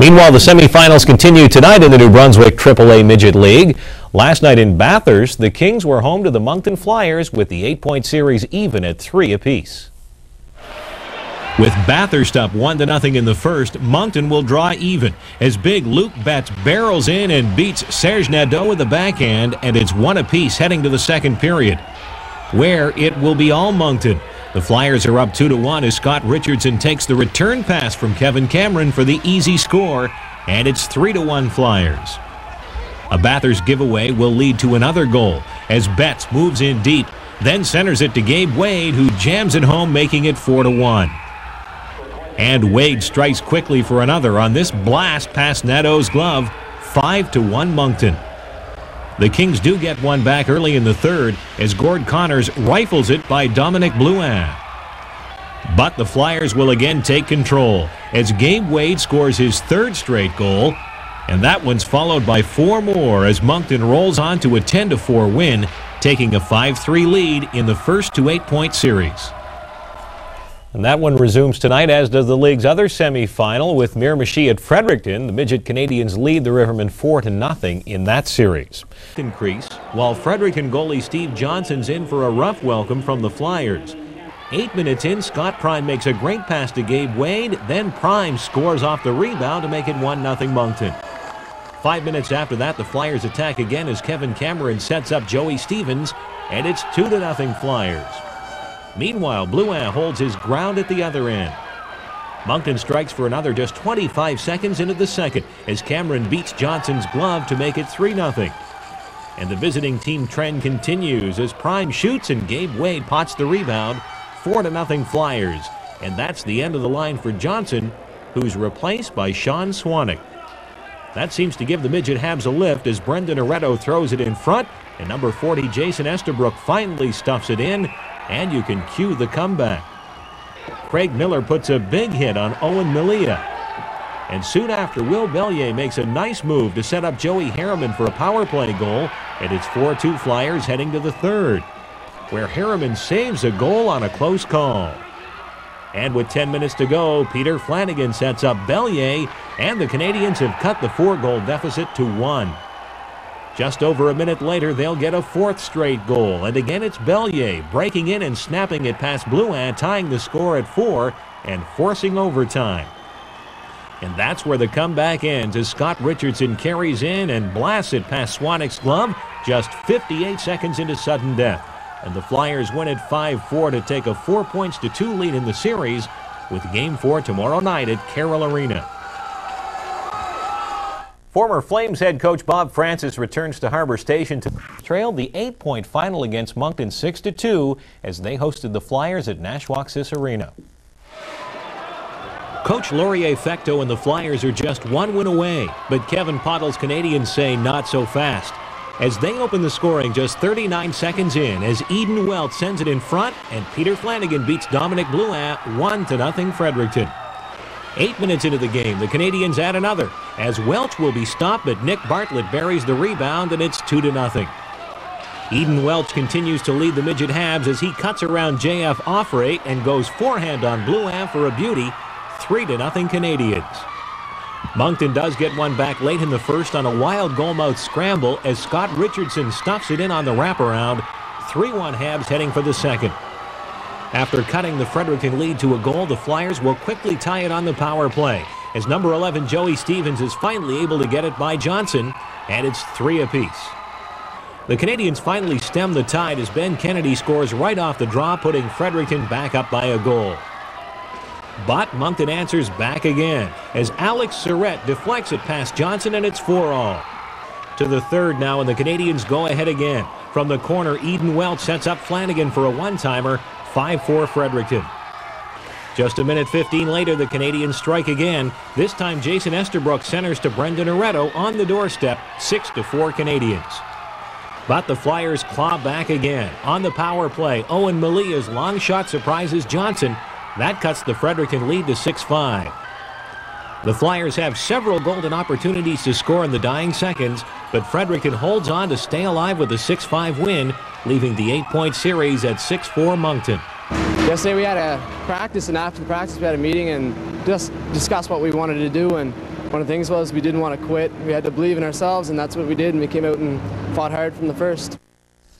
Meanwhile, the semifinals continue tonight in the New Brunswick AAA Midget League. Last night in Bathurst, the Kings were home to the Moncton Flyers with the eight-point series even at three apiece. With Bathurst up 1 to nothing in the first, Moncton will draw even as big Luke Betts barrels in and beats Serge Nadeau with the backhand, and it's one apiece heading to the second period, where it will be all Moncton. The Flyers are up 2 to 1 as Scott Richardson takes the return pass from Kevin Cameron for the easy score, and it's 3 to 1 Flyers. A Bathurst giveaway will lead to another goal as Betts moves in deep, then centers it to Gabe Wade, who jams it home, making it 4 to 1. And Wade strikes quickly for another on this blast past Nadeau's glove, 5 to 1 Moncton. The Kings do get one back early in the third as Gord Connors rifles it by Dominic Blouin. But the Flyers will again take control as Gabe Wade scores his third straight goal. And that one's followed by four more as Moncton rolls on to a 10-4 win, taking a 5-3 lead in the first to eight-point series. And that one resumes tonight, as does the league's other semifinal with Miramichi at Fredericton. The Midget Canadians lead the Rivermen 4 to nothing in that series. Increase, while Fredericton goalie Steve Johnson's in for a rough welcome from the Flyers. Eight minutes in, Scott Prime makes a great pass to Gabe Wade. Then Prime scores off the rebound to make it 1 0 Moncton. Five minutes after that, the Flyers attack again as Kevin Cameron sets up Joey Stevens, and it's 2 0 Flyers. Meanwhile, Blouin holds his ground at the other end. Moncton strikes for another just 25 seconds into the second as Cameron beats Johnson's glove to make it 3 0. And the visiting team trend continues as Prime shoots and Gabe Wade pots the rebound. 4 0 Flyers. And that's the end of the line for Johnson, who's replaced by Sean Swanick. That seems to give the midget Habs a lift as Brendan Areto throws it in front, and number 40 Jason Estabrook finally stuffs it in and you can cue the comeback. Craig Miller puts a big hit on Owen Malia. And soon after, Will Bellier makes a nice move to set up Joey Harriman for a power play goal, and it's 4-2 Flyers heading to the third, where Harriman saves a goal on a close call. And with 10 minutes to go, Peter Flanagan sets up Bellier, and the Canadians have cut the four-goal deficit to one. Just over a minute later, they'll get a fourth straight goal. And again, it's Bellier breaking in and snapping it past Blouin, tying the score at four and forcing overtime. And that's where the comeback ends as Scott Richardson carries in and blasts it past Swanek's glove just 58 seconds into sudden death. And the Flyers win at 5-4 to take a 4 points to 2 lead in the series with Game 4 tomorrow night at Carroll Arena. Former Flames head coach Bob Francis returns to Harbor Station to trail the eight-point final against Moncton 6-2 as they hosted the Flyers at Nashwaaksis Arena. Coach Laurier Fecteau and the Flyers are just one win away, but Kevin Pottle's Canadians say not so fast. As they open the scoring just 39 seconds in as Eden Welch sends it in front and Peter Flanagan beats Dominic Blouin 1-0 Fredericton. Eight minutes into the game, the Canadians add another, as Welch will be stopped, but Nick Bartlett buries the rebound, and it's 2 to nothing. Eden Welch continues to lead the midget Habs as he cuts around JF Offray and goes forehand on Blouin for a beauty, 3 to nothing Canadians. Moncton does get one back late in the first on a wild goalmouth scramble as Scott Richardson stuffs it in on the wraparound. 3-1 Habs heading for the second. After cutting the Fredericton lead to a goal, the Flyers will quickly tie it on the power play as number 11 Joey Stevens is finally able to get it by Johnson, and it's three apiece. The Canadians finally stem the tide as Ben Kennedy scores right off the draw, putting Fredericton back up by a goal. But Moncton answers back again as Alex Surrett deflects it past Johnson, and it's 4 all. To the third now, and the Canadians go ahead again. From the corner, Eden Welch sets up Flanagan for a one-timer, 5-4 Fredericton. Just a minute 15 later, the Canadians strike again. This time, Jason Estabrook centers to Brendan Areto on the doorstep, 6 to 4 Canadians. But the Flyers claw back again. On the power play, Owen Malia's long shot surprises Johnson. That cuts the Fredericton lead to 6-5. The Flyers have several golden opportunities to score in the dying seconds, but Fredericton holds on to stay alive with a 6-5 win, leaving the eight-point series at 6-4 Moncton. Yesterday we had a practice, and after the practice we had a meeting and just discussed what we wanted to do. And One of the things was we didn't want to quit. We had to believe in ourselves, and that's what we did, and we came out and fought hard from the first.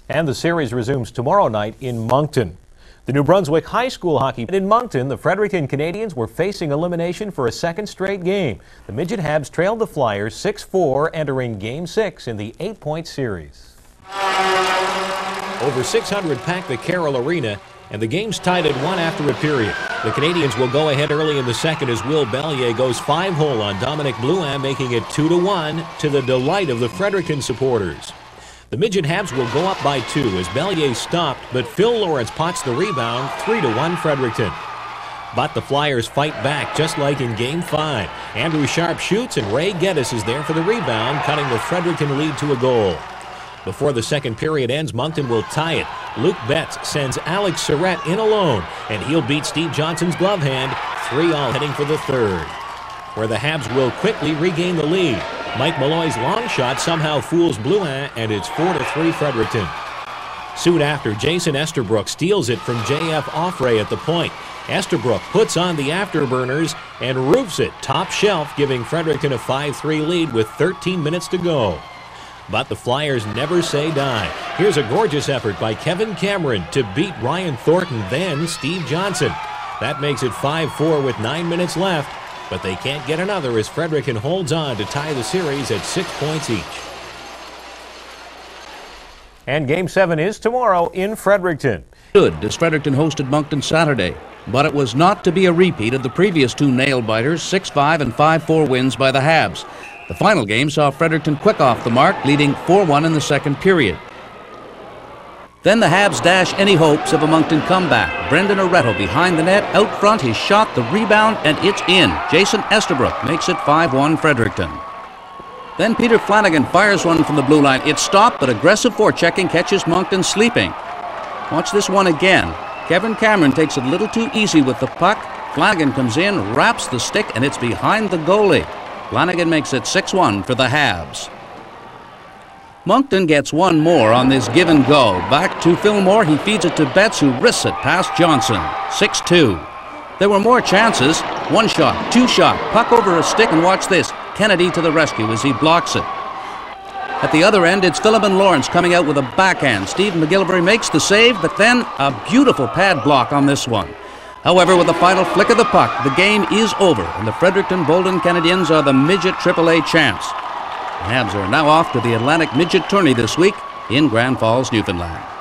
And the series resumes tomorrow night in Moncton. The New Brunswick High School hockey in Moncton, the Fredericton Canadians were facing elimination for a second straight game. The Midget Habs trailed the Flyers 6-4, entering Game 6 in the eight-point series. Over 600 packed the Carroll Arena, and the game's tied at one after a period. The Canadians will go ahead early in the second as Will Bellier goes five-hole on Dominic Blouin, making it 2 to 1 to the delight of the Fredericton supporters. The Midget Habs will go up by two as Bellier stopped, but Phil Lawrence pots the rebound 3 to 1 Fredericton. But the Flyers fight back just like in Game 5. Andrew Sharp shoots and Ray Geddes is there for the rebound, cutting the Fredericton lead to a goal. Before the second period ends, Moncton will tie it. Luke Betts sends Alex Surrett in alone, and he'll beat Steve Johnson's glove hand 3 all heading for the third, where the Habs will quickly regain the lead. Mike Malloy's long shot somehow fools Blouin, and it's 4 to 3 Fredericton. Soon after, Jason Estabrook steals it from J.F. Offray at the point. Estabrook puts on the afterburners and roofs it top shelf, giving Fredericton a 5-3 lead with 13 minutes to go. But the Flyers never say die. Here's a gorgeous effort by Kevin Cameron to beat Ryan Thornton, then Steve Johnson. That makes it 5-4 with 9 minutes left but they can't get another as Fredericton holds on to tie the series at six points each. And Game 7 is tomorrow in Fredericton. Good as Fredericton hosted Moncton Saturday, but it was not to be a repeat of the previous two nail-biters, 6-5 and 5-4 wins by the Habs. The final game saw Fredericton quick off the mark, leading 4-1 in the second period. Then the Habs dash any hopes of a Moncton comeback. Brendan Oretto behind the net, out front, his shot, the rebound, and it's in. Jason Estabrook makes it 5-1 Fredericton. Then Peter Flanagan fires one from the blue line. It's stopped, but aggressive forechecking catches Moncton sleeping. Watch this one again. Kevin Cameron takes it a little too easy with the puck. Flanagan comes in, wraps the stick, and it's behind the goalie. Flanagan makes it 6-1 for the Habs. Moncton gets one more on this give and go. Back to Fillmore. He feeds it to Betts, who risks it past Johnson. 6 2. There were more chances. One shot, two shot, puck over a stick, and watch this. Kennedy to the rescue as he blocks it. At the other end, it's Philip and Lawrence coming out with a backhand. Steve McGillivray makes the save, but then a beautiful pad block on this one. However, with the final flick of the puck, the game is over, and the Fredericton Bolden Canadians are the midget AAA champs. The Habs are now off to the Atlantic Midget Tourney this week in Grand Falls, Newfoundland.